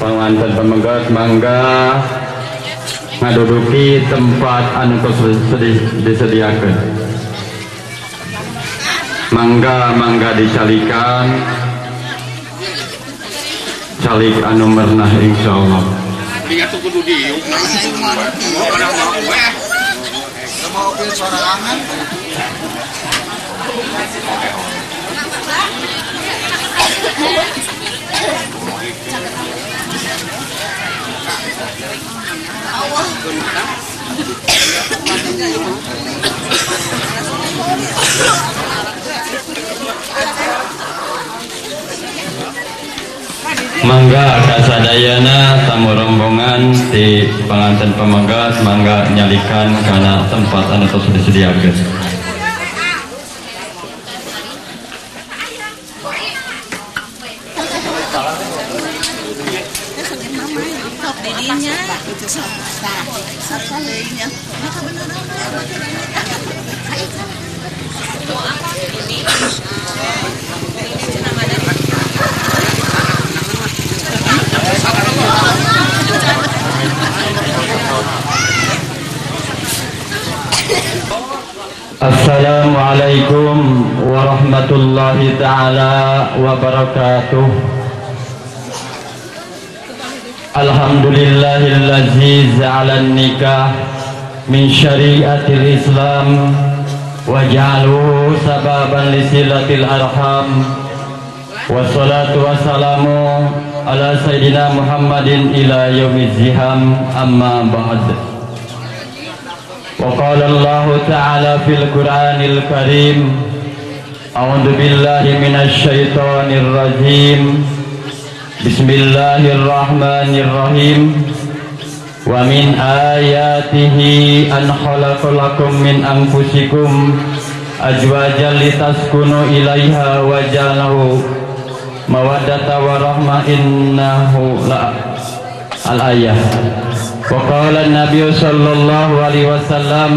pengantin pemegat mangga ngaduduki tempat anu disediakan. Mangga mangga dicalikan. Calik anu mernah insyaallah mau weh. Mau ke sorangan. Mangga kasadayana tamu rombongan di pengantin pemegat mangga nyalikan karena tempat anu disediakan taala wa barakatuh. Alhamdulillahillazi ja'ala nikah min syariatil Islam wa ja'alu sababan lisilatil arham. Wassalatu wassalamu ala sayyidina Muhammadin ila yaumil ziham amma ba'd. Wa qala Allah ta'ala fil Qur'anil Karim. أعوذ بالله من الشيطان الرجيم بسم الله الرحمن الرحيم ومن آياته أن خلق لكم من أنفسكم أزواجا لتسكنوا إليها وجعله مودة ورحمة إنه لا الآية وقال النبي صلى الله عليه وسلم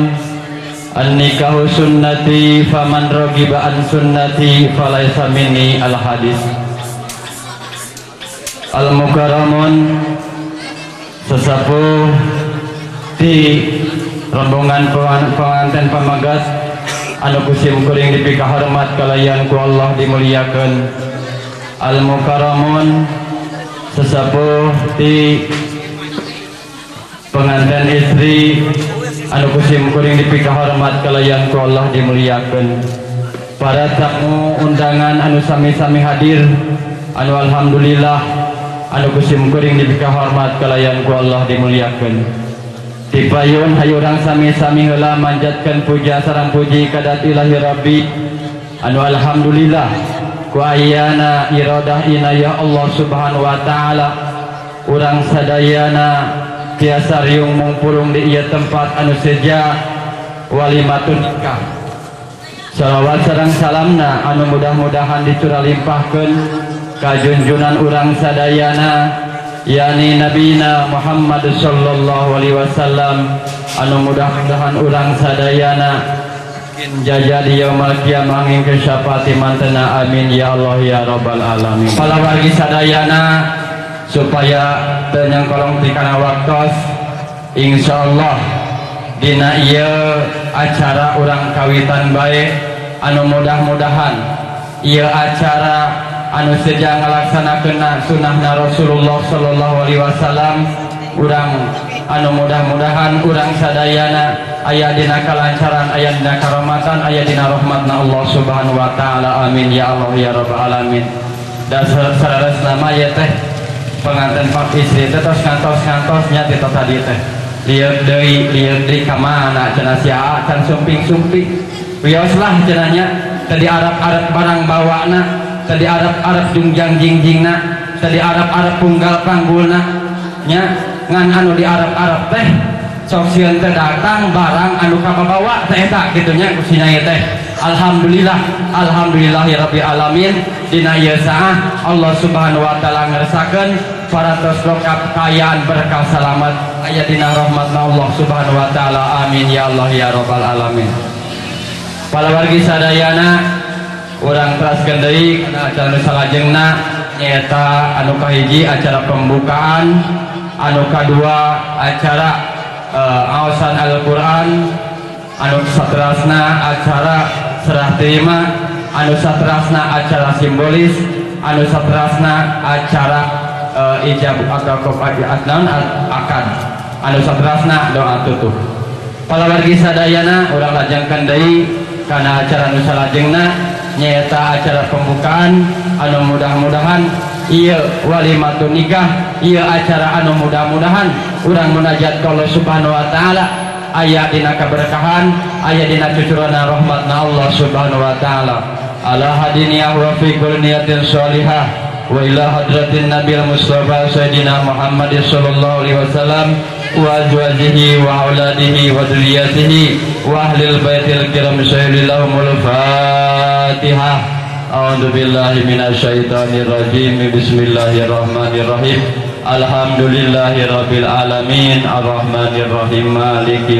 An-nikahu sunnati faman ragiba an sunnati falaysa minni al-hadis. Al-Mukarramun sesapu di rombongan pengantin pemagas anu kusim kuring dipikah hormat kalayan ku Allah dimuliakan. Al-Mukarramun sesapu di pengantin istri anu kusim kuring dipika hormat kalayan ku Allah dimuliakan. Para tamu undangan anu sami-sami hadir anu alhamdulillah anu kusim kuring dipika hormat kalayan ku Allah dimuliakan. Dipayun hayurang sami-sami heula manjatkan puja sareng puji kadat ilahi rabbi. Anu alhamdulillah ku ayana iradah inayah Allah subhanahu wa ta'ala. Urang sadayana tiasa riung mungpurung di iya tempat anu seja walimatun nikah. Salawat sarang salamna anu mudah-mudahan dicurah limpahkan kajunjunan urang sadayana yani nabina Muhammad sallallahu alaihi wasallam. Anu mudah-mudahan urang sadayana. Jaja di kiamah ke syafati mantena amin ya Allah ya rabbal alamin. Pala wargi sadayana supaya yang kolong tikana waktu Insyaallah Dina iya acara orang kawitan baik anu mudah-mudahan iya acara anu sejak ngalaksanakeun sunnahna Rasulullah sallallahu Alaihi Wasallam urang anu mudah-mudahan urang sadayana ayah dina kalancaran ayat dina karomatan ayah dina rahmatna Allah subhanahu Wa ta'ala amin. Ya Allah ya rabbal alamin. Dan saudara nama ya teh pengantin pak istri teh tos ngantos ngantosnya di tadi teh lihat dari lihat dari kamana cina sia can sumping sumping. Wioslah cenanya tadi Arab Arab barang bawana tadi Arab Arab jungjang jingjingna tadi Arab Arab punggal panggulna nya ngan anu di Arab Arab teh sok teh datang barang anu bawa teh tak gitunya kusina teh. Alhamdulillah Alhamdulillahirabbil alamin. Dina ieu Allah Subhanahu wa taala ngersakeun para tos kekayaan berkah selamat. Aya dina rahmatna Allah Subhanahu wa taala. Amin ya Allah ya rabbal alamin. Para wargi sadayana urang teraskeun deui kana acara nu salajengna nyaeta anu kahiji acara pembukaan. Anu kadua acara uh, awasan Al-Quran. Anu satrasna acara serah terima. Anu satrasna acara simbolis. Anu satrasna acara uh, ijab atau adnan akan. Anu satrasna doa tutup. Pala wargi sadayana orang lajangkan dari karena acara anu salajengna nyata acara pembukaan anu mudah-mudahan iya walimatun nikah iya acara anu mudah-mudahan urang munajat kalau subhanahu wa ta'ala. Ayat dina keberkahan ayat dina cucurana rahmatna Allah subhanahu wa ta'ala. Ala hadiniyah wa fi niyatin sholihah wa ila hadratin nabil mustafa sayyidina Muhammad sallallahu alaihi wasallam wa azwajihi wa auladihi wa dzurriyyatihi wa ahlil baitil kiram sayyidillahumul fatihah A'udzu billahi minasyaitonir rajim. Bismillahirrahmanirrahim. Alhamdulillahirabbil alamin. Arrahmanir rahim. Maliki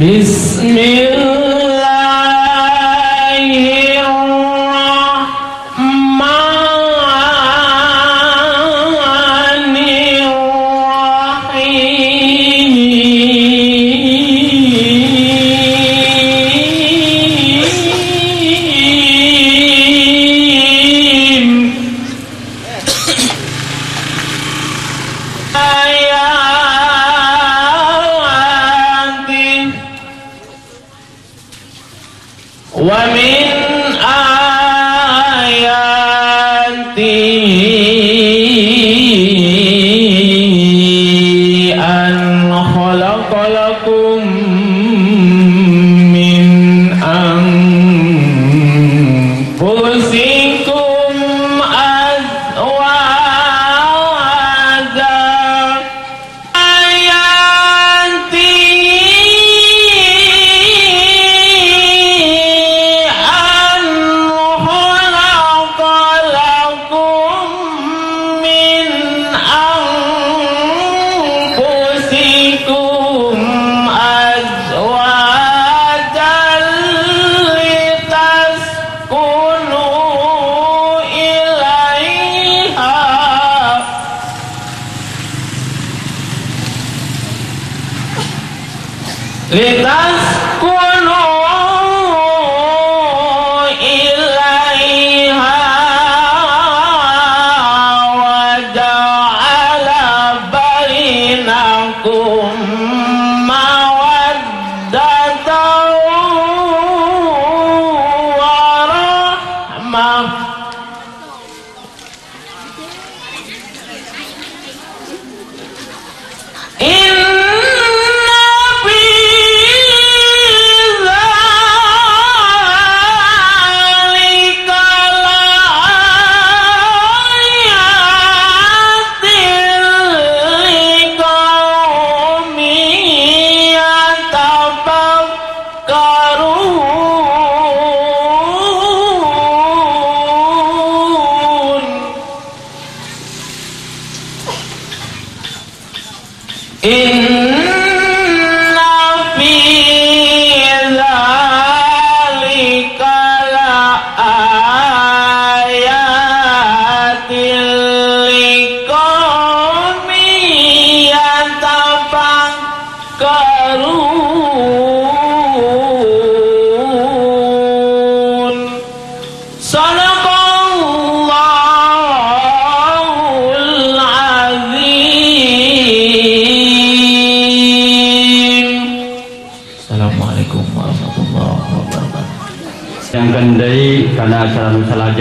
بسم الله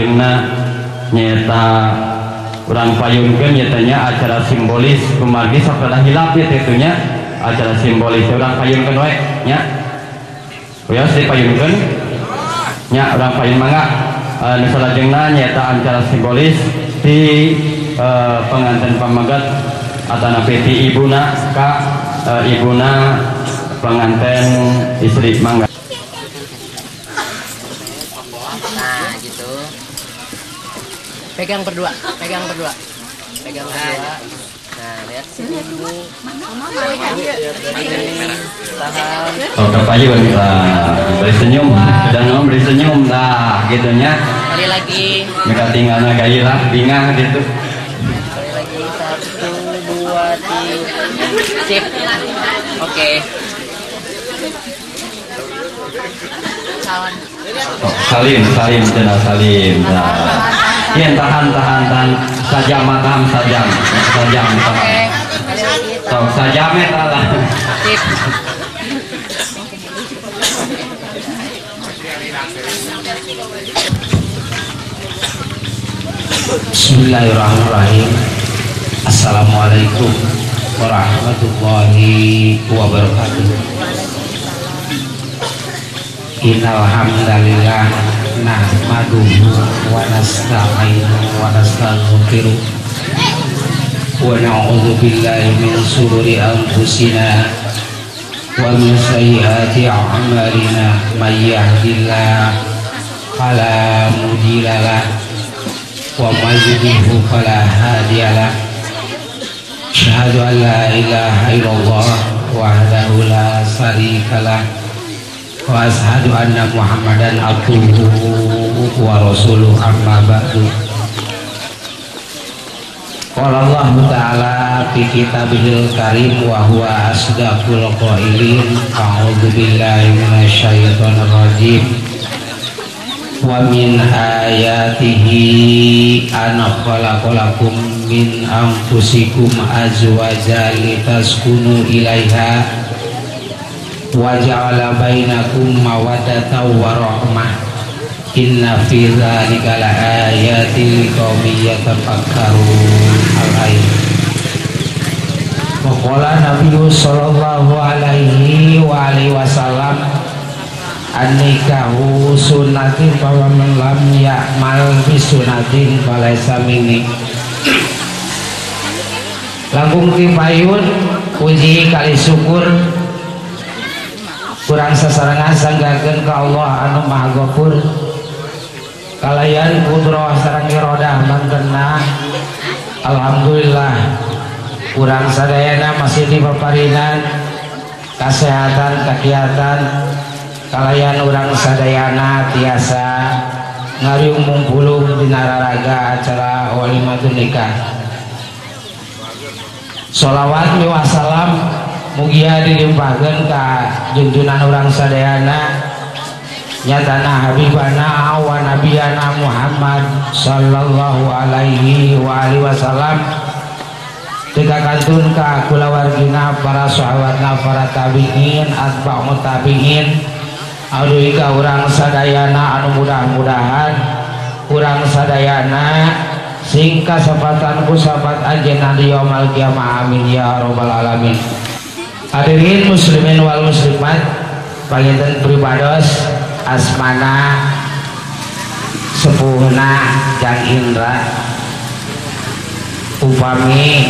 salajengna nyata urang payungkeun nyatanya acara simbolis sok kada hilap ya tentunya acara simbolis urang payungkeun we nya. Uyos dipayungkeun nya urang payung mangga. Eh, nu salajengna nyata acara simbolis di eh, pengantin pamagat atau ti ibuna ka eh, ibuna pengantin istri mangga Nah, gitu. Pegang berdua, pegang berdua. Pegang berdua. Nah, lihat sini. Tahan. Oh, kepayun lah, beri senyum, dan ngomong beri senyum lah, gitunya. Kali lagi. Mereka tinggalnya gaya lah, bingah gitu. Kali lagi. Satu, dua, tiga. Sip. Oke. Kawan. Oh, salim, salim, cina salim. Nah. Iya, tahan, tahan, tahan. Sajam, tahan, sajam, sajam, tahan. So, sajam lah. Sip. Bismillahirrahmanirrahim Assalamualaikum warahmatullahi wabarakatuh Innal hamdalillah nahmaduhu wa nasta'inu wa nastaghfiru wa na'udzu billahi min shururi anfusina wa min sayyiati a'malina. May yahdihillahu fala mudilla lahu wa may yudlilhu fala hadiya lahu asyhadu an la ilaha illallah wahdahu la syarika wa ashadu anna muhammadan abduhu wa rasuluh amma ba'du. Allah Ta'ala fi kitabihil karim wa huwa asdaqul qailin a'udzu billahi minasyaitan rajim wa min ayatihi an min anfusikum azwajan litaskunu ilaiha wa ja'ala bainakum mawaddatan wa rahmah inna fi dzalika laayatin liqaumin yatafakkarun al-ayat Waqala Nabi sallallahu alaihi wa alihi wasallam An-nikahu sunnatin bahwa man lam ya'mal bi sunnatin falaysa minni. Langkung tipayun uji kali syukur kurang sasarangan sanggakeun ka Allah anu Maha Ghafur kalayan kudroh sareng irodah mangkena. Alhamdulillah. Kurang sadayana masih di paparinan. Kesehatan kegiatan kalayan orang sadayana tiasa. Ngariung mumpulung di nararaga acara walimatun nikah. Salawat wa salam mugia dilimpahkan ka juntunan orang sadayana nyatana habibana wa nabiyana Muhammad sallallahu alaihi wa alihi wasallam. Kita kantun ka kulawargina para sahabatna para tabiin atba mutabiin. Aduh ka urang sadayana anu mudah-mudahan. Urang sadayana sing sapatan sahabat anjeunna di yaumil kiamah. Amin ya rabbal alamin. Hadirin muslimin wal muslimat panginten pribados asmana sepuhna Jang Indra. Upami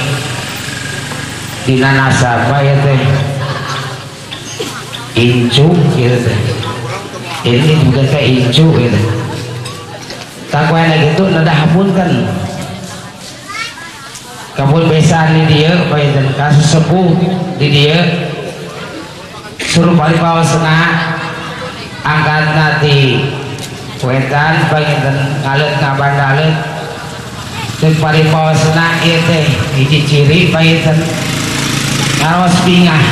dina nasaba ya teh. Incu gitu teh. Ini bukan kayak incu gitu takwa gitu nada hapunkan kabul besan di dia panginten kasus sepuh di dia. Suruh balik bawa setengah. Angkat nanti. Wetan panginten ngalet ngabandalet dan balik bawa setengah iya teh. Hiji ciri panginten ngaros bingah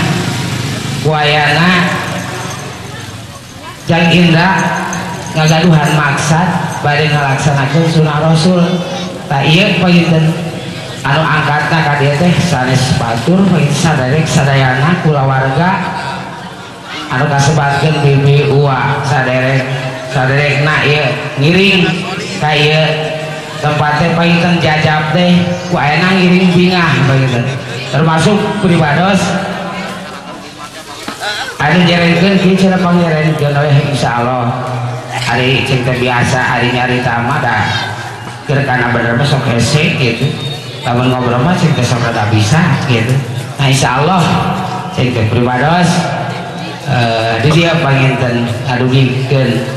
kuayana. Jang indah. Ngagaduhan maksad. Bade ngalaksanakeun sunah rasul. Tak iya panginten anu angkatna ka dieu teh sanes batur saderek sadayana kula warga. Anu kasebatkeun bibi uwa saderek saderekna ieu ngiring ka ieu. Tempat teh panginten jajab teh ku ayeuna ngiring bingah panginten termasuk pribados. Anu nyerenkeun kieu cenah pangerenkeun oleh insyaallah. Hari cinta biasa hari nyari tama dah. Kira karena bener mah sok hese gitu tamun ngobrol mah cinta sok rada bisa gitu. Nah insya Allah cinta pribados eh di dia panginten adugikeun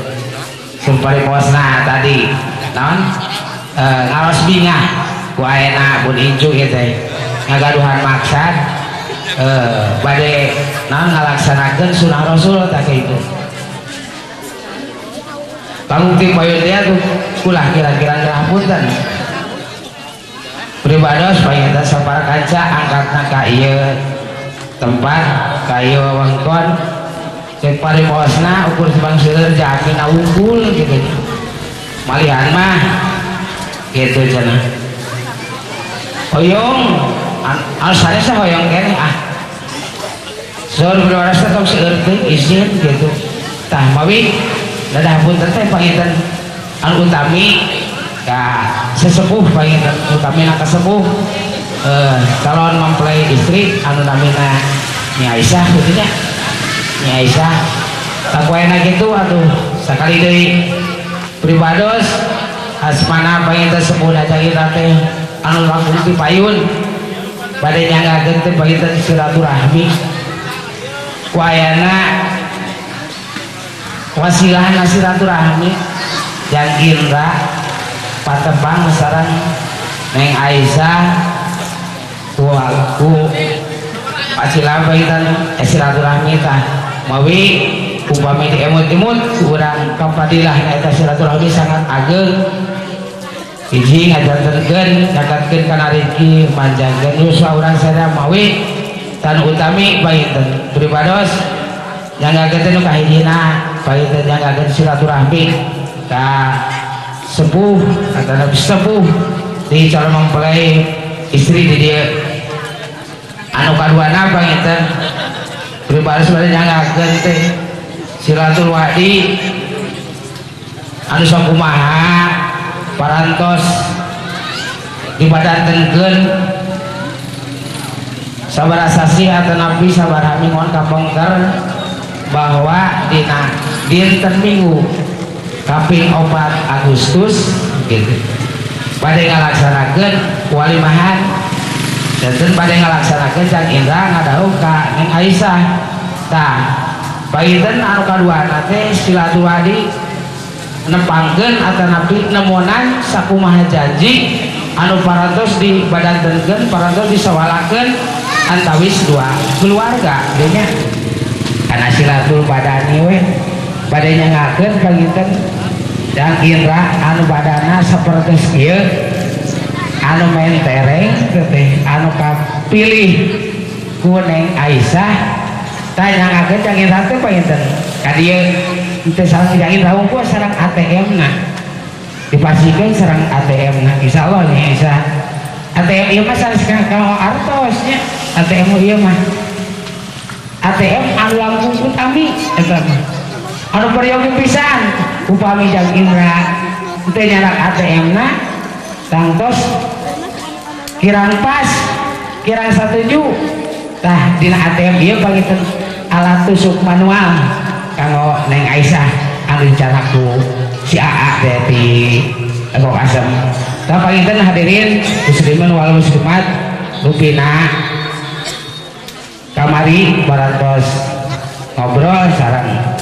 sumpari posna tadi. Naon? Eh ngaros bingah. Ku ayeuna pun incu gitu ngagaduhan maksad eh bade naon ngalaksanakeun sunah rasul tak itu. Pangukti payun dia tuh kulah kira-kira ngerapunten pribados payda sapar kaca angkatna ka ieu tempat ka ieu wewengkon. Cek paribosna ukur sabang seueur jakeun unggul gitu. Malihan mah gitu cenah. Hoyong alasannya sah hoyong kene ah. Seueur berwaras tong seueur teuing izin gitu. Tah mawi dadah pun teh panginten al utami ka sesepuh panginten utami na kasepuh eh calon mempelai istri anu namina Nyi Aisyah gitu nya Nyi Aisyah takuena gitu aduh. Sakali deui pribados asmana panginten sepuh dajang teh anu langsung di payun. Bade nyanggakeun teh panginten silaturahmi. Kuayana wasilah silaturahmi. Yang Indra patebang sarang Neng Aisyah ku aku. Pasilah baitan eh, silaturahmi tah mawi upami di emut-emut kurang kapadilah eta silaturahmi sangat ageng. Hiji ngajantenkeun nyakatkeun kana rezeki manjangkeun yuswa urang sadaya mawi tan utami baitan pribados nyanggakeun nu kahijina baik nyanggakeun silaturahmi. Ka sepuh atau nabi sepuh di calon mempelai istri di dia. Anu kaduana panginten pribadi sebenarnya nyanggakeun teh silatul wadi anu sok kumaha parantos. Dibadantenkeun sabar asasi atau nabi sabar hami mohon kapengker bahwa dina dinten minggu kaping opat Agustus gitu. Pada ngalaksanakan walimahan dan pada ngalaksanakan Cang Indra ngadau ka Neng Aisyah. Tah bagian anu kadua nate silaturahmi nepangkeun atau nabi nemonan sakumaha janji anu parantos di badan tengen parantos disawalakeun antawis dua keluarga denya karena silatul badani we badanya ngakeun panginten dan Indra anu badana seperti ieu anu mentereng teh anu kapilih ku Neng Aisyah. Tanya ngakeun jang Indra teh panginten ka dieu teu sareng jang Indra unggul ATM na dipastikan sareng ATM na insyaallah nya Aisyah. ATM ieu mah sareng kalau artosnya ATM ieu mah. ATM anu langkung utami eta mah anu peryogi pisan upami jang Indra teu nyarak ATM na tangtos kirang pas kirang satuju tah dina ATM ieu panginten alat tusuk manual kanggo Neng Aisyah anu rencanaku si AA teh di Legok Asem. Tah hadirin muslimin wal muslimat rupina kamari barantos ngobrol sarang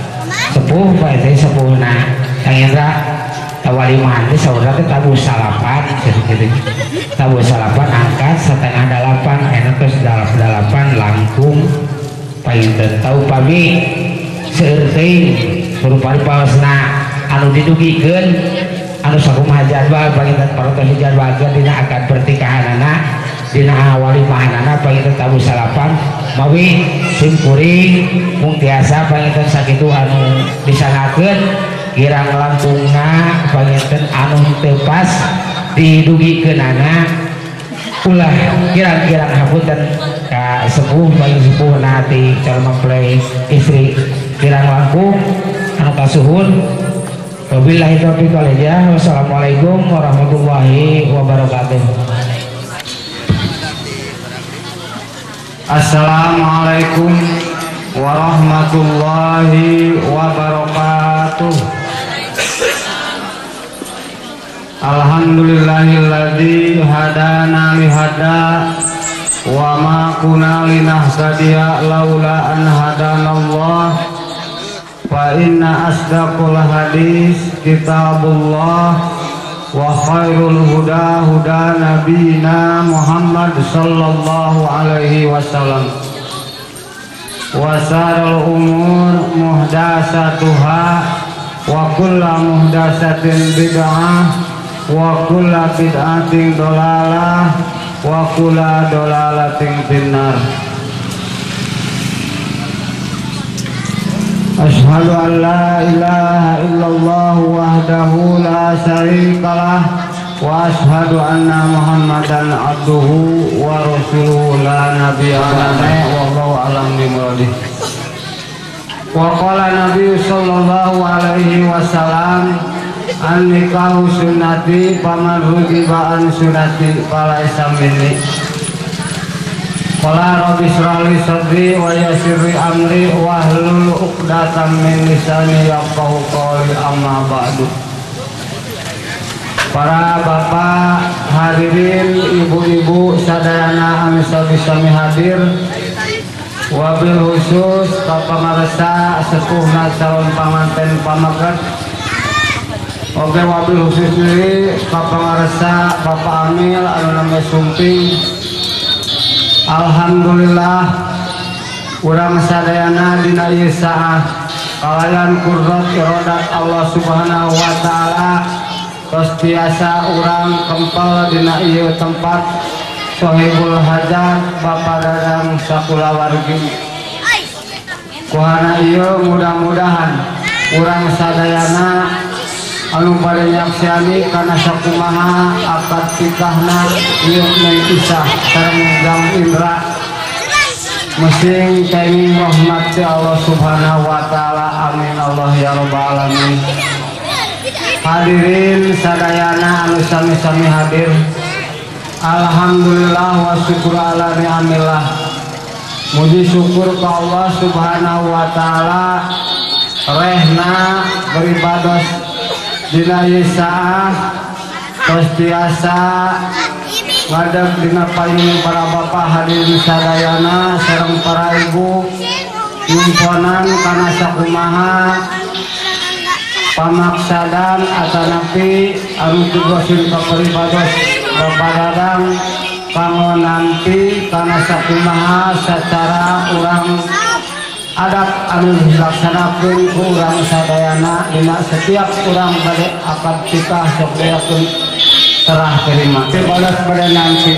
sepuh pak itu sepuh nah yang Indra tawali mandi saudara teh tabu salapan gitu gitu. Tabu salapan angkat setengah delapan enak terus delapan langkung. Paling tahu pagi seerting suruh pari pausna anu didugikan anu sakumaha jadwal panginten parotos jadwal dina akad pertikahan anak dina walimahan anak panginten tabu salapan mawi sim kuring mung tiasa panginten sakitu anu disanakeun kirang langkungna panginten anu tepas didugikan anak ulah kirang-kirang hapunten ka sepuh paling sepuh nanti calon mempelai istri kirang langkung anu kasuhun Wabillahi taufiq wal hidayah. Wassalamualaikum warahmatullahi wabarakatuh. Assalamualaikum warahmatullahi wabarakatuh. Alhamdulillahilladzi hadana lihada wa ma kunna linahtadiya laula an hadanallah. Fa inna asdaqul hadis kitabullah wa khairul huda huda nabina Muhammad sallallahu alaihi wasallam. Wa umur muhdasatuha wa muhdasatin bid'ah wa kulla bid'atin dolalah wa kulla dolalatin finnar Ashhadu an la ilaha illallah wahdahu la syarika lah wa ashhadu anna muhammadan abduhu wa rasuluhu la nabiyya ba'dahu wallahu alam bi muradih wa qala nabi sallallahu alaihi wasallam an nikahu sunnati paman rugiba an sunnati fala minni Qala rabbi shrali sadri wa yassirli amri wa hlul 'uqdatam min lisani yafqahu qawli amma ba'du. Para bapak hadirin ibu-ibu sadayana anu sami hadir. Wabil khusus papangaresa sepuhna calon pamanten pamagat. Oke wabil khusus ini papangaresa Bapak Amil anu namanya Sumping Alhamdulillah. Urang sadayana dina ieu saah. Kalayan kurrat irodat Allah Subhanahu wa taala. Tos tiasa urang kempel dina ieu tempat. Sohibul Hajat Bapak Dadang sakulawargi. Kuhana ieu mudah-mudahan urang sadayana anu pada nyaksiani karena sakumaha akad tikahna ieu neng isah sareng indra. Mesin kami rahmat Allah subhanahu wa ta'ala amin Allah ya rabbal alamin. Hadirin sadayana anu sami-sami hadir. Alhamdulillah wa syukur ala ni'amillah. Muji syukur ke Allah subhanahu wa ta'ala Rehna beribadah Dina Yesaah Terus biasa Ngadap dina payung para bapak hadirin sadayana Serang para ibu Yumponan karena sakumaha Pamaksadan atanapi Anu tugasin keperibados Bapak dadang Kanggo nanti karena sakumaha secara orang adat anu dilaksanakeun ku urang sadayana dina setiap urang bade akad sok beakeun serah terima. Teu balas bade nanti.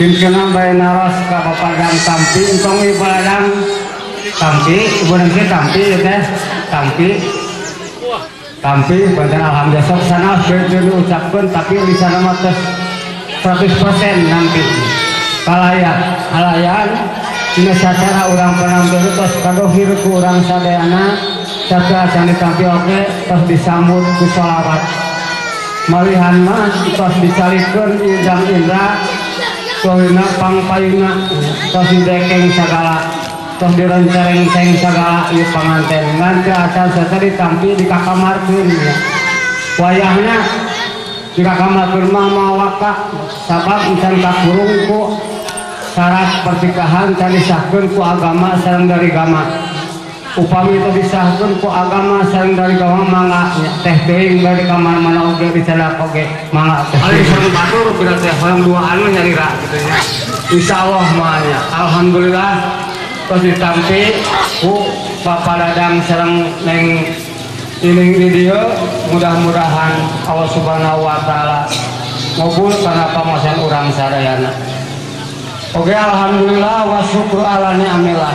Kimkena bae naros ka papadang tampi engkong ibadah tampi ibadah teh tampi ya teh. Tampi. Tampi badan alhamdulillah. Sana betul diucapkeun tapi di sana mah teh 100% nanti. Kalayan alayan Secara orang penampilan terus kadohir ku orang sadayana tapi acan ditampi oke terus disambut ku sholawat malihan mah terus dicarikan idang indra sohina pangpayuna terus didekeng segala terus direncereng-ceng segala ieu panganten ngan teu acan sata ditampi di kakamarkeun ya wayahna di kakamarkeun mah mawaka sabab encan kakurung ku syarat pertikahan tadi sahkan ku agama sarang dari agama upami itu disahkan ku agama saling dari gawang mangga teh teuing dari kamar mana oge dicedak oge mangga teh ali sareng batur bila teh hoyong dua anu nyari ra gitu nya insyaallah mah nya alhamdulillah terus ditampi ku Bapak Dadang sareng neng ini video mudah-mudahan Allah Subhanahu wa taala ngobul karena pamasan orang sadayana Oke alhamdulillah wa syukur ala ni'amillah.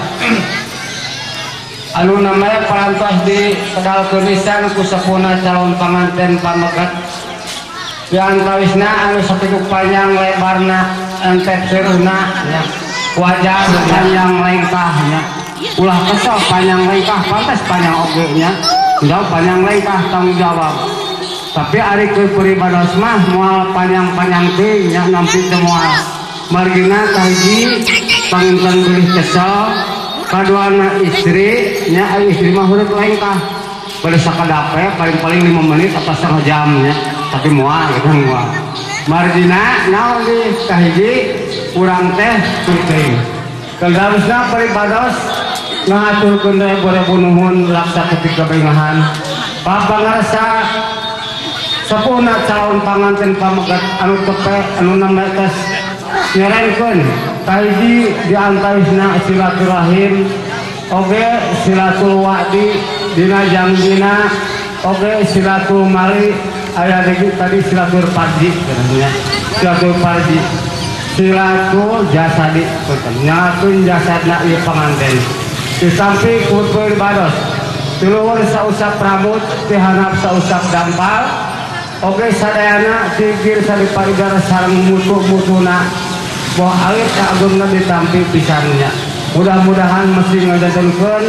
Anu namanya perantos di pedal kenisan ku sepuna calon pengantin pamegat. Yang tawisna anu sakitu panjang lebarna entek seruhna ya. Wajah panjang lengkahnya ulah kesel panjang lengkah pantas panjang oge nya jauh panjang lengkah tanggung jawab. Tapi ari ke mah moal panjang-panjang teh nya nampi semua margina kahiji panginten beli kesel kedua anak istri nya istri mah urut lengkah pada sakadape paling-paling lima menit atau setengah jam nya tapi mual gitu mual margina naon di kahiji kurang teh penting kedarusna peribados ngaturkeun deui berebu nuhun laksa ketika bengahan papa ngarasa sepuna calon pangantin pamegat anu tepe anu namanya tes nyerenkeun kahiji diantawisna silaturahim. Oge silatul wa'di dina janggina oge silatul mali aya di tadi silatul parji katanya silatul parji silatul jasadi nyatun jasadna ieu panganten di samping kurpur bados tiluhur sausap rambut tihanap sausap dampal. Oke sadayana tigir sadiparigara sarang mutu-mutuna bahwa alit agungna ditampi pisannya. Mudah-mudahan mesti ngajadenkeun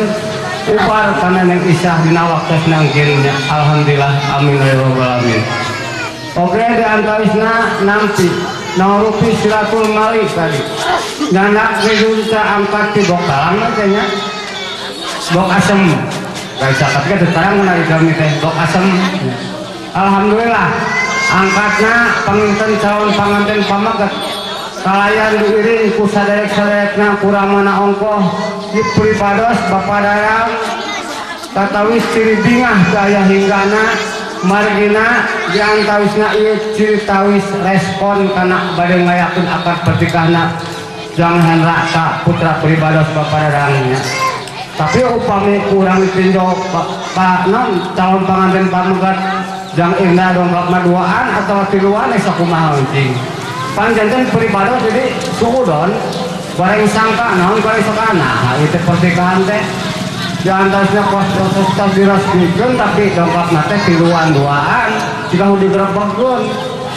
upar karena yang isah dina waktu nangkinnya alhamdulillah amin ya rabbal oke di antawisna nanti naurupi silatul malik tadi. Nana gedunca angkat di bokalan aja nya bok asem. Kayak sakat ke tetang menarik kami teh bok asem. Alhamdulillah angkatnya penginten calon panganten pamagat kalayan diiring ku saderek-saderekna kurang mana ongkoh di pribados bapak dayang tatawis ciri bingah gaya hinggana margina diantawisna ieu ciri tawis respon karena badai ngayakeun akad pertikahna jangan raka putra pribados bapak dayangnya tapi upami kurang tinjau pak pa, non calon pengantin pamegat jang indah dongkak duaan atau tiluan esa kumaha penting panjanten peribados jadi suudon bareng sangka naon bareng sakana nah itu pernikahan teh. Di antasnya kos proses tas dirasmikan tapi dongkak nate tiluan duaan. Jika udah digerebekkeun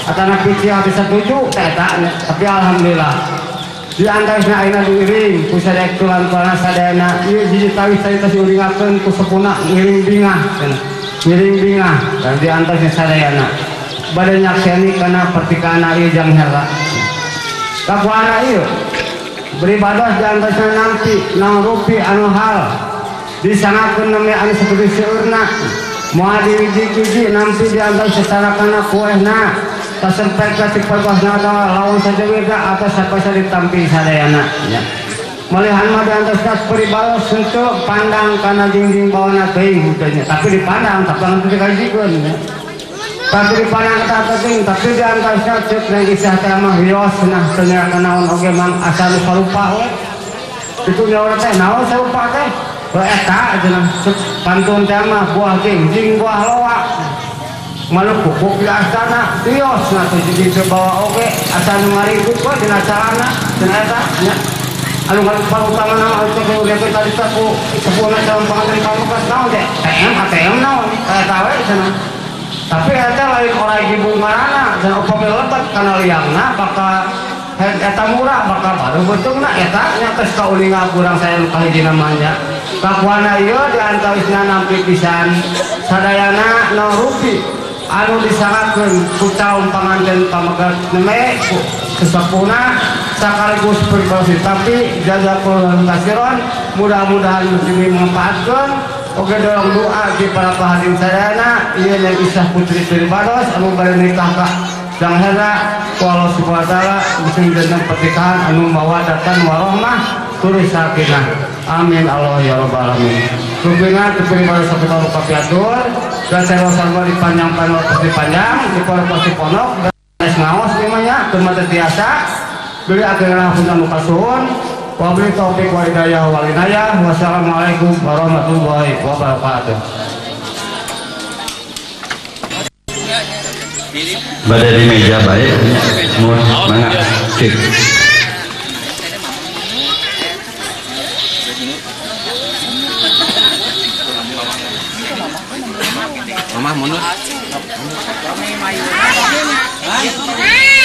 atana pici habis setuju teh tapi alhamdulillah. Di antasnya aina diiring ku sadek tulan kana sadayana ieu hiji tawis tadi tas uringakeun ku sepuna ngiring bingah. Ngiring bingah. Dan di antasnya sadayana bade nyakseni kana pertikahan ieu jang hera kakuana ieu beribadah di antasnya nanti nang rupi anu hal. Disangakeun nami anu seperti seueurna moal diwiji-wiji nanti di antas secara kana kuehna. Tasempek kasih perkos nada lawan saja beda atas apa saya ditampi sadayana ya melihat mah diantas kas peribalos untuk pandang karena dinding bawah teuing hutanya tapi dipandang tapi nanti dikajikeun ya tapi dipandang kata teuing tapi diantasnya cek na isah teh mah hios nah ternyata naon oge mang asal sarupa we itu nyawa teh naon sarupa teh we eta cenah pantun teh mah buah jingjing buah loak. Malu pupuk di astana tios nanti jadi terbawa oke. Asal ngarikut kok di acarana ternyata ya. Anu kalau kalau utama nama itu kalau dia tadi aku sebuah dalam pengantin kamu kas naon deh ATM ATM naon kayak tahu sana tapi eta lain orang ibu marana dan upami lebat karena liangna bakal eta murah bakal baru betul na eta nya tes kaulinga kurang saya kahiji namanya. Kakuana ieu diantawisna nampi pisan sadayana no rupi. Anu disangatkan kucaun pengantin pamegat neme kesepuna sekaligus berkosi tapi jaga pulang kasiron mudah-mudahan muslimin memanfaatkan oke dorong doa di para pahadin sadayana iya yang isah putri Firbados anu bari nikah kak. Jang hera walau wa ta'ala bisa menjadikan pernikahan anu mawadatan warahmah tulis sakinah. Amin Allah ya rabbal alamin. Rupingan kepilih pada sampai kalau kapiatur dan saya sama di panjang pasti panjang. Di pondok pasti pondok dan ngawas namanya kemata tiasa beli akhirnya langsung anu kasuhun Wabili taufik wa hidayah wal inayah Wassalamualaikum warahmatullahi wabarakatuh Pada di meja baik, mangga cik. Mama mundur.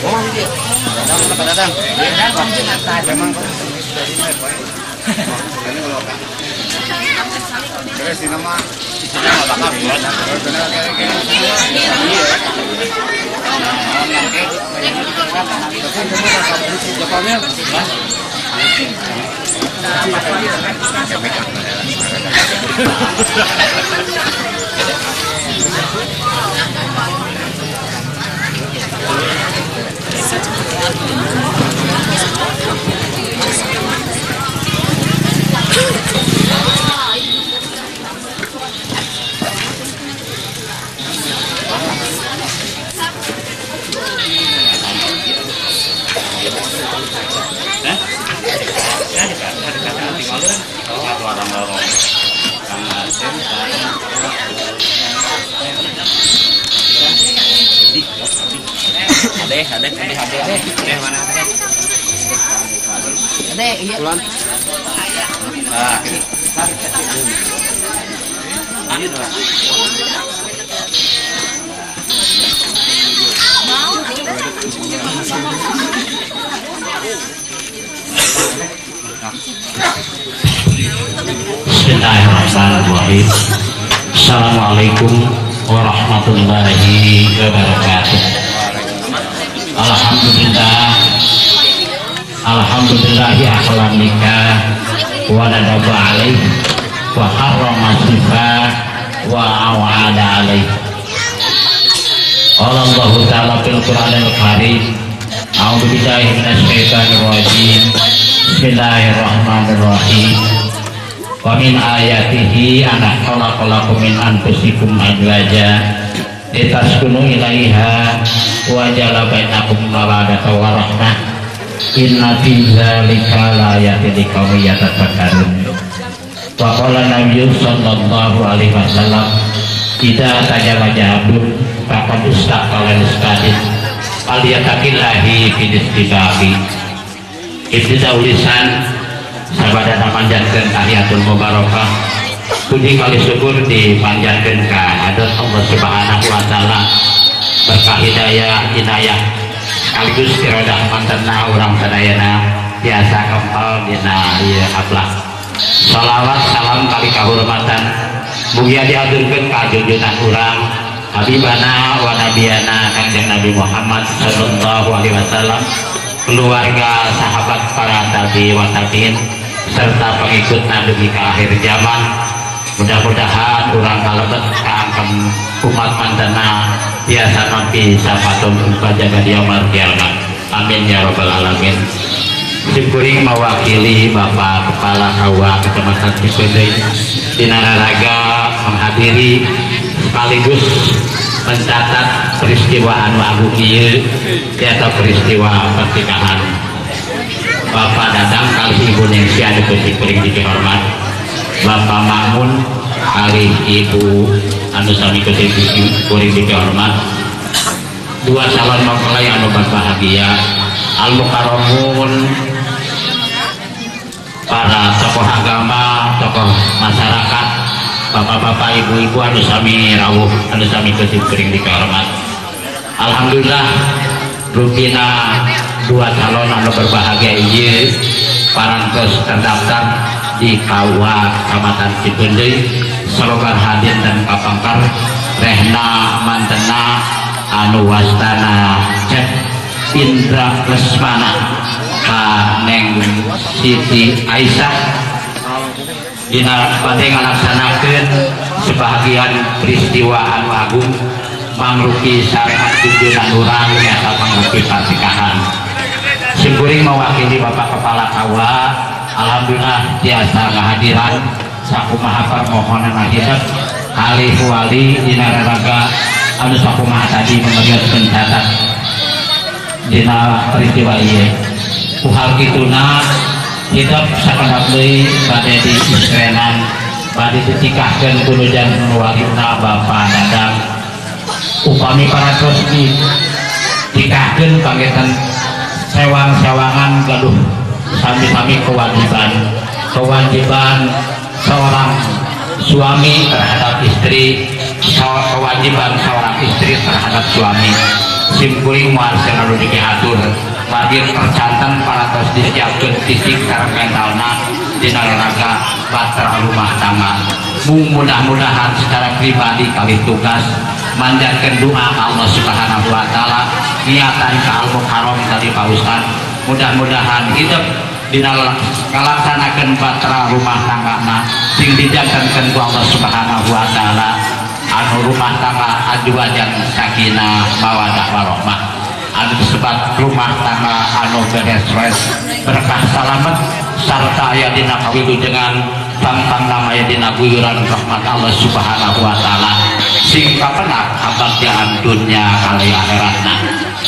Oh, Pak Dadang. Memang Terus di nama isinya nggak bakal ya. Benar kayak kayak Iya. Tapi kamu rasa berisik Jepangnya? ยังไม่กลับนะฮะ Adeh, adeh, iya. Ah, ini. Ini dong. Assalamualaikum warahmatullahi wabarakatuh. Alhamdulillah. Alhamdulillahi akhlanika wa nadaba alaih wa harrama wa awada alaih. Allah Ta'ala fil Qur'anil Karim A'udzu billahi minasy syaithanir rajim Bismillahirrahmanirrahim. Wa min ayatihi ana khalaqalakum min anfusikum azwaja. Litaskunu ilaiha wa jala bainakum mawadata wa rahmah. Inna fi dzalika laayatin liqaumin yatafakkarun. Wa qala nabiyyu sallallahu alaihi wasallam idza tajalla abdun faqad istaqala istadid aliyatakillahi fi istibahi ibtidau lisan sabada panjatkeun tahiyatul mubarakah. Puji kali syukur dipanjatkeun ka hadat Allah Subhanahu wa taala berkah hidayah inayah sekaligus iradah mantenna urang sadayana biasa kempal dina ieu ablah. Salawat salam kali kahormatan mugia dihaturkeun ka junjungan urang Habibana wa Nabiyana Kanjeng Nabi Muhammad Sallallahu Alaihi Wasallam keluarga sahabat para tabi wa tabiin serta pengikut nabi ke akhir zaman. Mudah-mudahan orang kalebet keangkem umat mantena biasa nanti sapatum jaga dia kiamat. Amin ya robbal alamin. Syukuring mewakili Bapak Kepala Hawa Kecamatan Cipendei di Nararaga menghadiri sekaligus mencatat peristiwa anu agung ieu yaitu peristiwa pernikahan Bapak Dadang kali Ibu Nensia di kuring dihormat Bapak Mamun kali Ibu anu sami kuring dihormat dua calon mempelai anu berbahagia al mukarramun para tokoh agama tokoh masyarakat bapak-bapak ibu-ibu anu sami rawuh anu sami kesip kering dihormat Alhamdulillah rutina dua calon anu berbahagia ini parantos terdaftar di Kawa Kecamatan Cipendei Serogan hadir dan kapangkar Rehna Mantena anu wastana cek Indra Lesmana ka Neng Siti Aisyah dina bade ngalaksanakeun sebahagian peristiwa anu agung mangruki syariat junjunan urang nyata mangruki pernikahan. Simpuring mewakili Bapak Kepala Kaula Alhamdulillah biasa kehadiran. Sakumaha permohonan hidup kali wali dina raga anu sakumaha tadi membagikan catat dina peristiwa ieu. Kuhal kituna hidup sakandak deui bade di isrenan bade ditikahkeun kudu jan walina Bapak Dadang. Upami para troski tikahkeun pangetan sewang-sewangan gaduh sami-sami kewajiban. Kewajiban seorang suami terhadap istri kewajiban seorang istri terhadap suami. Simpuling mual selalu diatur lagi tercantan para tos disiapkan fisik secara mentalna di olahraga batra rumah tangga mudah-mudahan secara pribadi kali tugas manjatkan doa Allah subhanahu wa ta'ala niatan ke al haram tadi Pak Ustaz. Mudah-mudahan hidup ngalaksanakan batra rumah tangga na sing dijagankan ku Allah subhanahu wa ta'ala. Anu rumah tangga adu ajang sakinah mawadah warohmah anu disebut rumah tangga anu beres-beres berkah salamet serta ayat dina kawilu dengan tentang nama ayat dina guyuran rahmat Allah subhanahu wa ta'ala. Sing kapenak kebahagiaan dunia kali akhiratna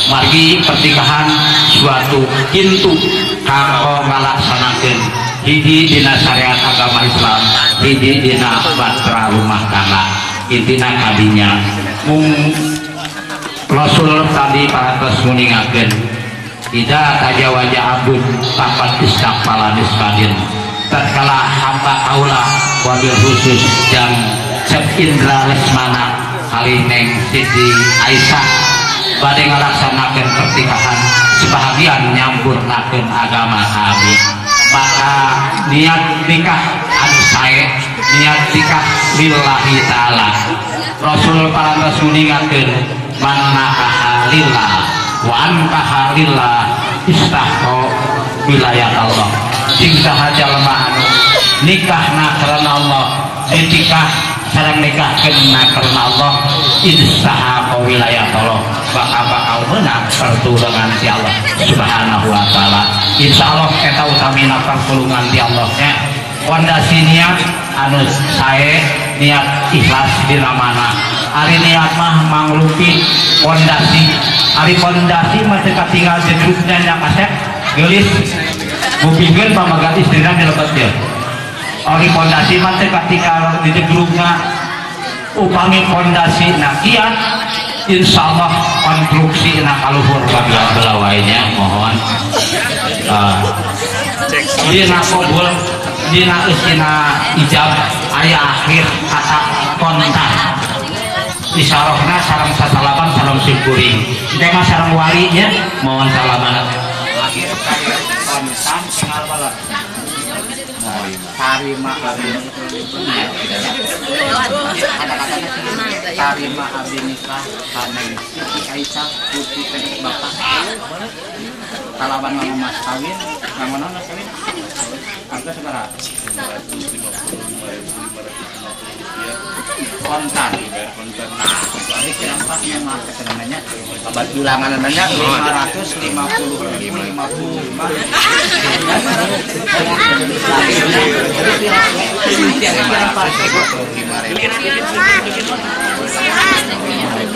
mari pernikahan suatu pintu kanggo ngalaksanakeun hiji dina syariat agama Islam hiji dina batra rumah tangga. Intina kadinya mung Rasul tadi para kesmuningakeun Ida tajawaja abun tapat istiqbala nisbadin tatkala hamba aula wabil khusus yang Cep Indra Lesmana kali neng Siti Aisyah badai ngalaksanakan pernikahan sebahagian nyampurnakan agama kami. Maka niat nikah anu saya niat nikah lillahi ta'ala. Rasul parantos meningatkan mana lillah wa antaha lillah istahko wilayah Allah. Sing sahaja lemah nikah na karena Allah. Ditikah sarang nikah kena karena Allah. Istahko wilayah Allah. Bakal bakal menang pertulungan di Allah. Subhanahu wa ta'ala. Insya Allah kita utamina pertulungan di Allah ya. Fondasi niat anu saya niat ikhlas di mana hari niat mah manglupi fondasi. Hari fondasi masih tinggal jeduknya yang kasep gelis. Mungkin pamagat istrinya dilepas dia hari fondasi masih tinggal di jeduknya upami fondasi. Nakian insya Allah konstruksi. Nak kaluhur bagian belawainya mohon. Uh, dina kobul dina istina ijab ayah akhir kata kontak disarohna salam sasalaman salam simpuring tema sarang walinya mohon salaman. Tinggal balas tarima tarima abi nikah kaneng Siti Aisyah putri penik bapak. Kalaban mama mas kawin nama nona kawin. Harga seberapa kontan nah ini kenapa yang mah kesenangannya abad bilangan nanya lima ratus lima puluh lima puluh lima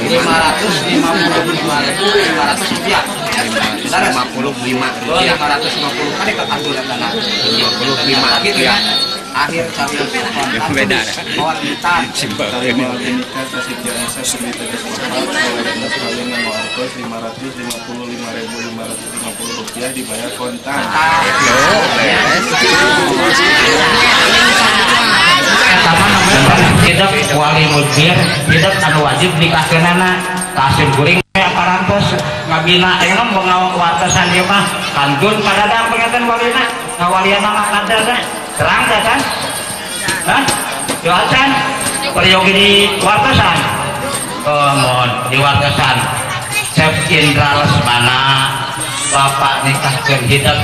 lima ratus lima puluh. Lima ribu lima ratus rupiah lima puluh lima lima ratus lima puluh kali ke kartu dana lima puluh lima gitu ya akhir sampai beda kontan Simpel ini. rupiah dibayar kontan. Pertama namanya tidak wali mudbir tidak anu wajib nikahkeunana kasih kuring ya parantos ngabina engem mengawak wartasan dia mah kantun kadadang pengen walina ngawalian mah kadada terang dah kan? Hah? Johasan peryogi di Wartasan oh, mohon di Wartasan Chef Indra Lesmana Bapak nikah hidup.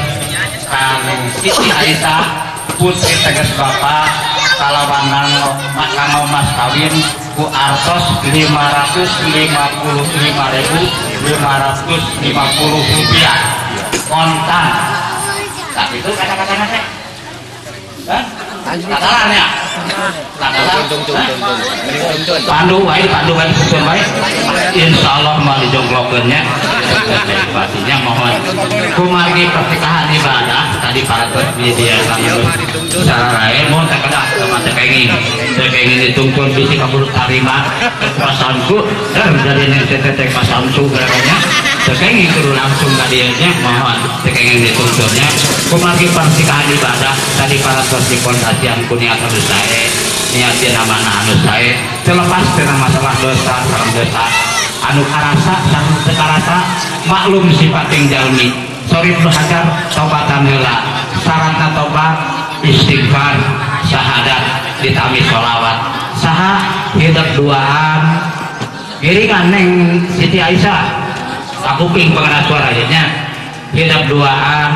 Kang Siti Aisyah Putri tegas Bapak. Kalawanan Makano Mas Kawin. Bu Artos 555.550 rupiah. Kontan. Tapi itu 哎打打到了 pandu baik pandu baik betul baik insya Allah mau dijongklokannya pastinya mohon. Kumari pertikahan ibadah tadi para media secara lain mohon tak kena sama tekengin tekengin ditungkun bisi kabur tarima. Pasanku dan dari ini tetek pasanku berapanya tekengin kudu langsung kadiannya mohon. Tekengin ditungkunnya kumari pertikahan ibadah tadi para tersikon hatian kuniat harus saya niatin nama anu saya terlepas dengan masalah dosa sarang dosa anu karasa sarang sekarasa maklum sifat yang jalmi. Sorry hajar tobatan heula syaratna tobat istighfar syahadat ditami sholawat. Saha hidup duaan. Giringan neng Siti Aisyah. Aku ping pengeras suara akhirnya hidup duaan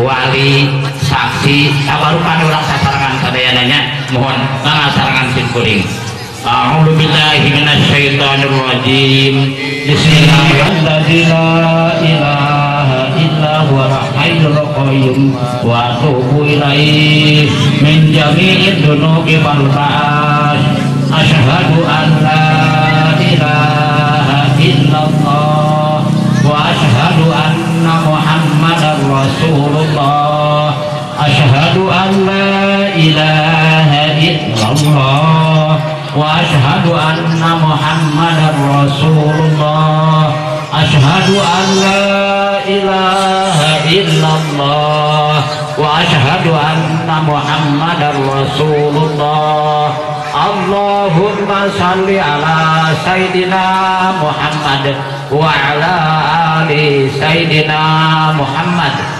wali saksi sabarukan orang sasarangan sadayananya mohon pangasarangan sin kuring A'udzu billahi minasyaitonir rajim. Bismillahirrahmanirrahim. La ilaha illa huwal hayyul qayyum wa atubu ilaihi min jami'id dunubi wal ma'as. Asyhadu an la ilaha illallah wa asyhadu anna Muhammadar Rasulullah. Asyhadu an la ilaha illallah wa ashhadu anna muhammadar rasulullah. Ashhadu an la ilaha illallah. Wa ashhadu anna muhammadar rasulullah. Allahumma salli ala sayyidina Muhammad wa ala ali sayyidina Muhammad.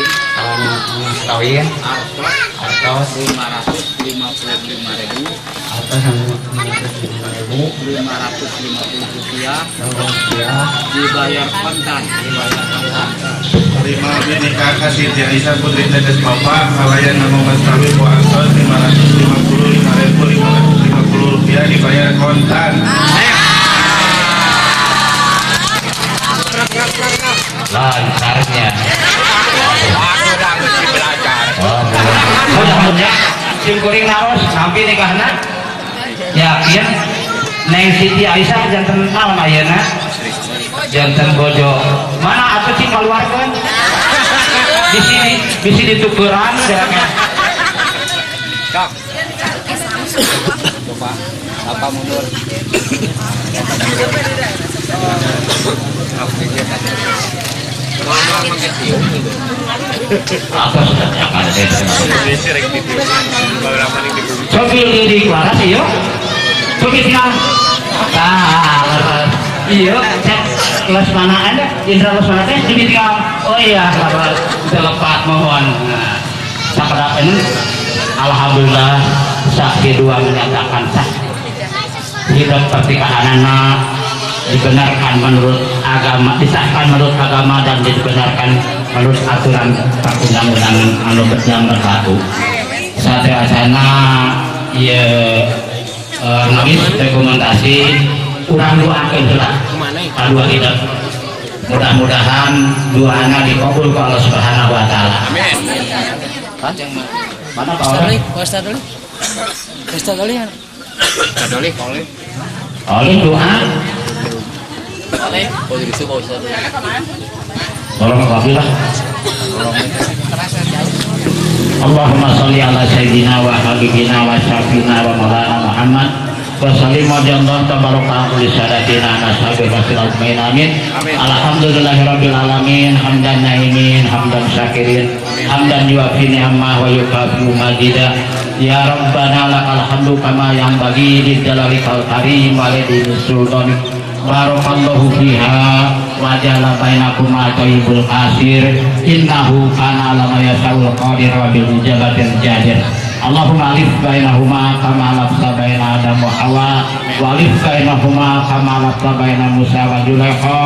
Mas Kawin Kawan Mas Kawin Artos Artos 555 ribu Artos yang mengatas lima ribu 550 rupiah Lalu rupiah dibayar kontan dibayar kontan Terima nikah kasih Siti Aisyah Putri Tetes Bapak Kalayan nama Mas Kawin Bu Anton 550 550 rupiah dibayar kontan lancarnya Aku udah mesti belajar mudah-mudahan sim kuring naros sampai nikahna yakin Neng Siti Aisyah jantan naon jantan bojo mana atuh sih keluarkan di sini di sini tukeran jangan coba apa mundur apa sudah Ini nih di Cobi di keluaran sih Nah, iya, cek kelas mana ada? Indra kelas mana teh? Cobi tinggal. Oh iya, kita lepas mohon. Sapada ini, Alhamdulillah, sakti dua menyatakan sah. Hidup pernikahan anak dibenarkan menurut agama, disahkan menurut agama dan dibenarkan menurut aturan perundang-undangan anu yang berlaku. Satria sana ya eh, nangis rekomendasi kurang doakan lah kedua kita mudah-mudahan doanya dikabul ke Allah Subhanahu Wa Taala. Mana Pak Orang? Ustaz dulu Ustaz dulu ya Oleh, oleh. Oleh doa. Oh jadi suka Ustaz dulu. Tolong lah. Allahumma salli ala sayyidina wa habibina wa syafina wa maulana Muhammad. Wa sallim wa jallah tabaraka li sadatina nashabi rasul amin. Alhamdulillahi rabbil alamin hamdan naimin hamdan syakirin hamdan yuafi ni'amah wa yukafi majida. Ya rabbana lakal hamdu kama yang bagi di jalalikal karim wa lidin sultanik barakallahu fiha wa jala bainakuma thayyibul kasir innahu kana lama yasaul qadir wa bil ijabatil jadir Allahumma alif bainahuma kama alafta baina Adam wa Hawa wa alif bainahuma kama alafta baina Musa wa Zulaikha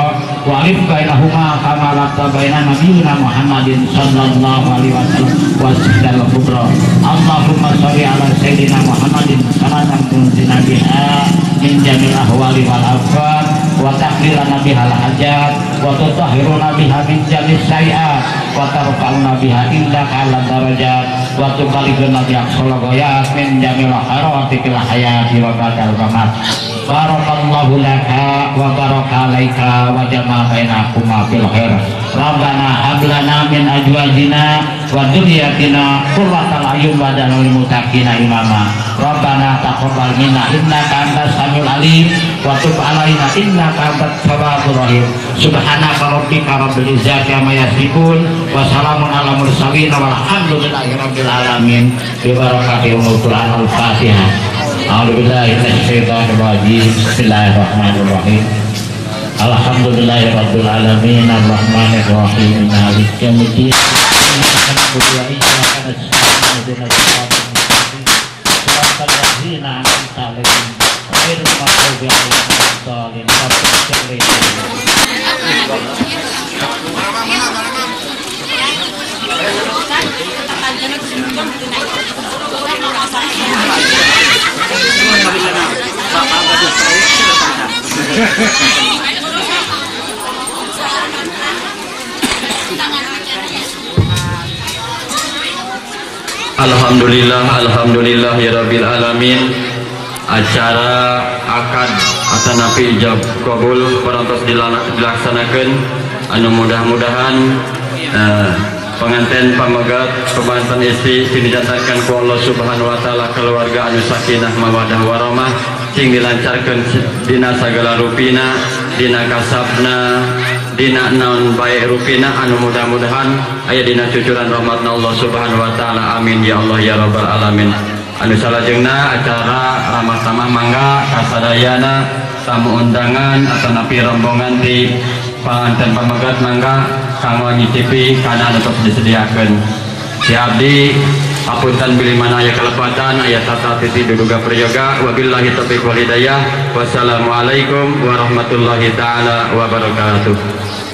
wa alif bainahuma kama alafta baina Nabiyyina Muhammadin sallallahu alaihi wasallam wa sidal kubra. Allahumma sholli ala sayyidina Muhammadin salatan tunzina biha min jamil ahwali wal afat wa tahlilana bihal hajat wa tutahhiruna biha min jamis sayiat wa tarfa'una biha indaka ala darajat. Wa tubaliguna biha ghayat min jamil khairati fil hayati wa ba'dal mamat. Barakallahu laka wa baraka alaika wa jama'a bainakuma fil khair. Rabbana hab lana min azwajina wa dhurriyyatina qurratal ayun wa muttaqina imama. Rabbana taqabbal minna innaka antas samiul alim. Wa tub alaina innaka antat tawwabur rahim. Subhanaka rabbika rabbil izzati amma yasifun. Wa ala mursalin walhamdulillahi rabbil alamin. Bi barakati al fatihah Alhamdulillahi rabbil alamin. Arrahmanir 'alaihim waladdallin Rabbil Alhamdulillah Alhamdulillah ya Rabbil Alamin. Acara akad atau napi ijab kabul perantos dilaksanakan. Anu mudah-mudahan eh, pengantin pamagat pembantan istri dinyatakan ku Allah subhanahu wa ta'ala keluarga anu sakinah mawadah warahmah sing dilancarkan dina sagala rupina dina kasabna dina naon baik rupina anu mudah-mudahan aya dina cucuran rahmatna Allah subhanahu wa ta'ala. Amin. Ya Allah ya rabbal alamin. Anu salajengna acara ramah tamah mangga kasadayana tamu undangan atau napi rombongan di panganten pamagat mangga kanggo ngicipi kana tos disediakeun si abdi apunten bili mana aya kelepatan aya tata titi duduga prayoga wabillahi taufiq wal hidayah. Wassalamualaikum warahmatullahi taala wabarakatuh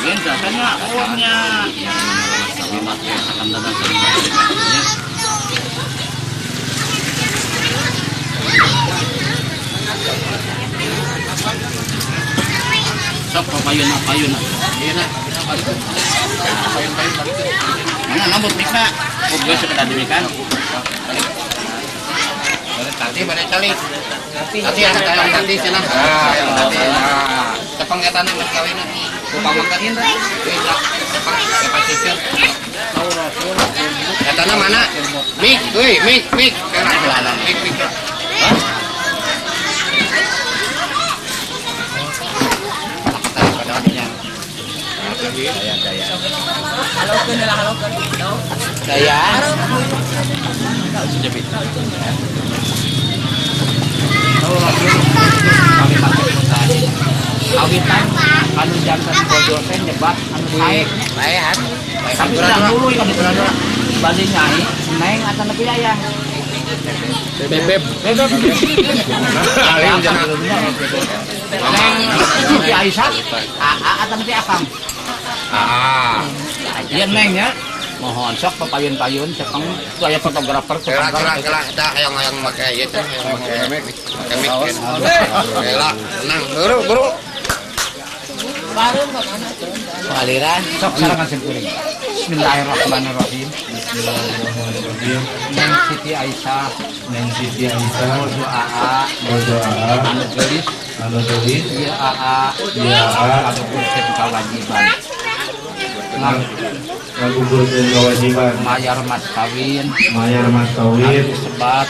Kalian datanya uangnya. Selamat ya, Sok papayun na, payun na. Iya na. Payun, payun, balik. Mana nambut mik na? Huwag gue suka tadi kan. Balik tadi, balik kali. Tadi yang tadi, yang tadi sana. Ah, yang tadi. Ah, tepang kata nih mas kawin. Katanya mana? Mik, woi, mik, mik. Mik, mik. Hah? Daya. Kawitan anu jantan bodoh teh nyebat anu. Baik, Tapi udah dulu ya di Bali nyai, neng atau nepi aya. Bebeb. Bebeb. Alim jangan. Neng nepi Aisyah, atau nepi akang. Ah. Iya neng ya. Mohon sok papayun-payun cepeng gaya fotografer Kela, kela, kela. Kita yang yang pakai itu, yang pakai mic. Pakai mic. Kela, tenang. Buru, buru. Pengaliran. Sok sarangan simkuring. Bismillahirrahmanirrahim. Bismillahirrahmanirrahim. Neng Siti Aisyah, Neng Siti Aisyah Bojo AA, berdoa anu gelis, anu tulis ieu AA, Ieu AA. anu kursen kewajiban. Ngang ngagugurkeun kewajiban. Mayar mas kawin, mayar mas anu kawin sebat,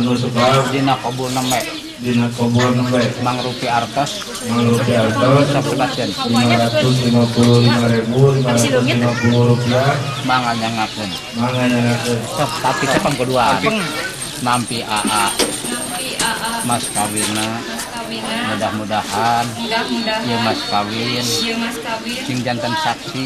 anu sebab dina kabul neme, dina kubur nembe mangrupi artos, mangrupi artos. Sebulatkan, lima ratus lima puluh lima ribu lima ratus lima puluh rupiah. Manganyangakeun. manganyangakeun Sok, tapi cepeng kedua. Nampi AA, mas kawinna, mudah-mudahan. Mudah-mudahan. Ieu mas kawin. Ieu mas kawin. Sing jantan saksi.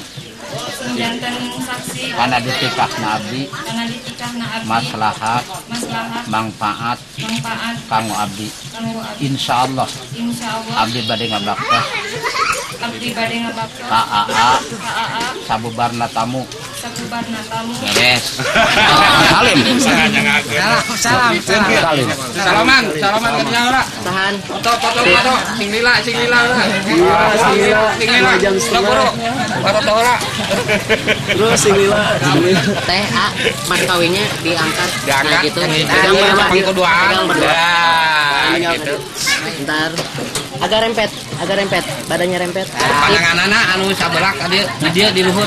Jantan saksi. Kana ditikahna abdi karena ditikahna abdi maslahat. Maslahat. Manfaat. Manfaat. Kanggo abdi insyaallah insyaallah abdi bade ngabakta abdi bade ngabakta ka AA KAA sabubarna tamu sabubarna tamu beres salim Salam, salam. Salaman, salaman ke dia ora. Tahan. Foto, foto, foto. Sing lila, sing lila ora. Sing lila, sing lila. Jam setengah. Foto ora. Terus sing lila, teh A mas kawinnya diangkat Diangkat. nah gitu Pegang berdua pegang berdua Ya, gitu. ntar agak rempet agak rempet. Badannya rempet. Pandangan anak anu saberak dia dia di luhur.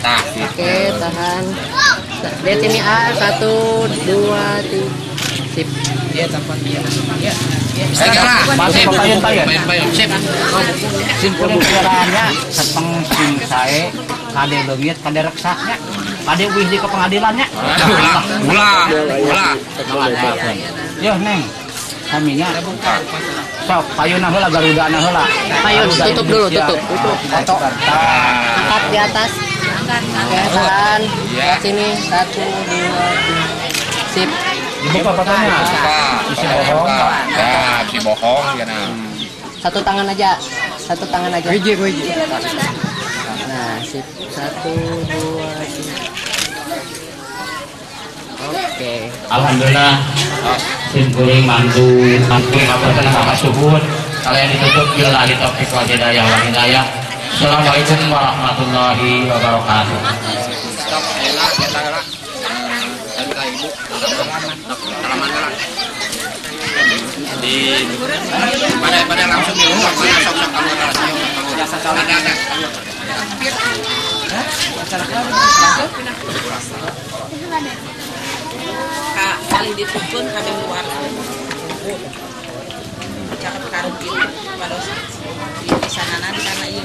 Tah, oke tahan. Lihat ini A satu dua tiga. Sip. Kade leungit kade reksaknya kade wih di ke pengadilannya Ulah, ulah, ulah. Ngajakeun. Yo neng. Kaminya sok heula garudana heula Payun, Garuda tutup dulu, tutup, tutup. foto angkat di atas. Oke tahan lihat sini satu dua tiga. Sip. Dibuka fotonya. Isi bohong. Ya, si bohong ya nah. satu tangan aja. Satu tangan aja. Hiji hiji nah sip. Satu dua tiga oke Alhamdulillah sim kuring mantu mantu ngapunten sama suhun kalian ditutup bila topik wal hidayah wal hidayah Assalamualaikum warahmatullahi wabarakatuh. Di pada pada langsung di rumah mana sok sok kamu elah. Ada ada. Kali ditukun kami luar. Cakap karung itu pada di sana di sana iya.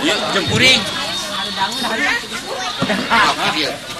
Yuk, jempuring. Ada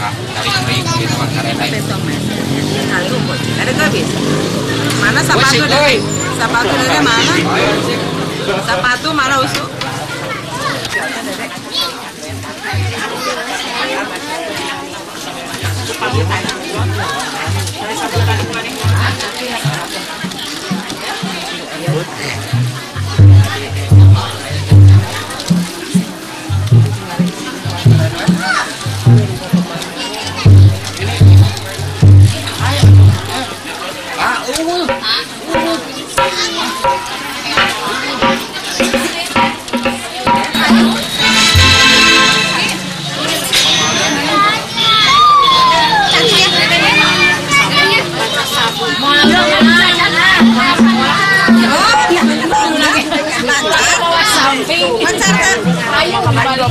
ke habis? Mana sepatu dari? Sepatu dari mana? Sepatu mana usuk? Nah,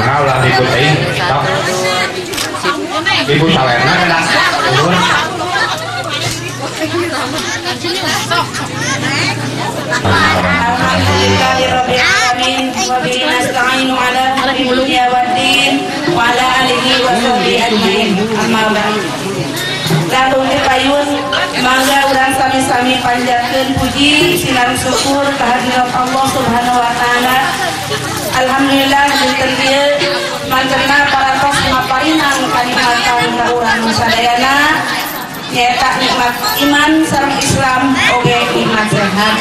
Mangga ulah diikutin. Sok. Ibu sawerna cenah. Ulun. Alhamdulillahirrahmanirrahim Wa bihi nasta'inu ala alihi wa sahbihi ajmain Amma ba'du Lalu payun Mangga urang sami-sami panjatkeun puji sinar syukur kehadirat Allah Subhanahu wa taala. Alhamdulillah dinten ieu mancerna parantos ngaparinang kanikmatan ka urang sadayana nyaeta nikmat iman sareng Islam oge iman sehat.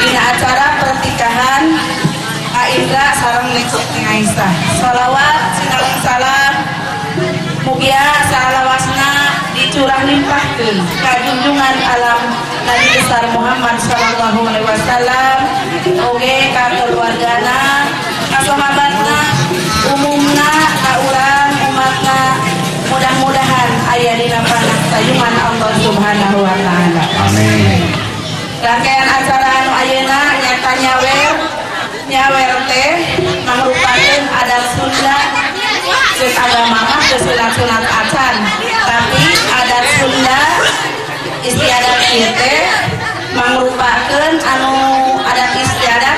Dina acara pertikahan Aindra sareng Nexuk Aisyah. Salawat sinareng salam Mugia salawasna dicurah limpahkeun ka junjungan alam Nabi besar Muhammad sallallahu alaihi wasallam oge ka keluargana ka sahabatna umumna ka urang umatna mudah-mudahan aya dina panak tayuman Allah Subhanahu wa taala. Amin. Rangkaian acara anu ayeuna nyata nyawer nyawer teh mangrupakeun adat Sunda geus agama mah geus sunat-sunat acan istiadat ieu teh mangrupakeun anu adat istiadat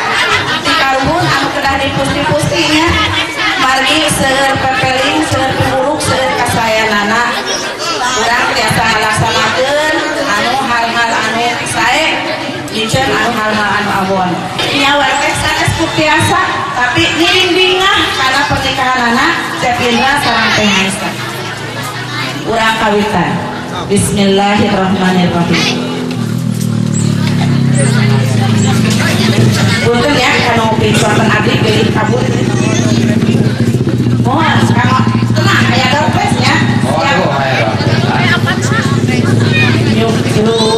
ti karuhun anu kedah dipusti-pustinya. Margi seueur pepeling seueur pinguruk seueur kasayanana. Urang tiasa ngalaksanakeun anu hal-hal anu sae diceun anu hal-hal anu abon nyawa teh sanes tiasa tapi niring bingah karena pernikahan anak Cep Indra sareng Teh Aisyah urang kawitan Bismillahirrahmanirrahim. Punten ya, kalau ngopi suatan adik pilih kabut. Oh, kalau tenang kayak ada ya. Oh, ayo, ayo. Yuk, yuk.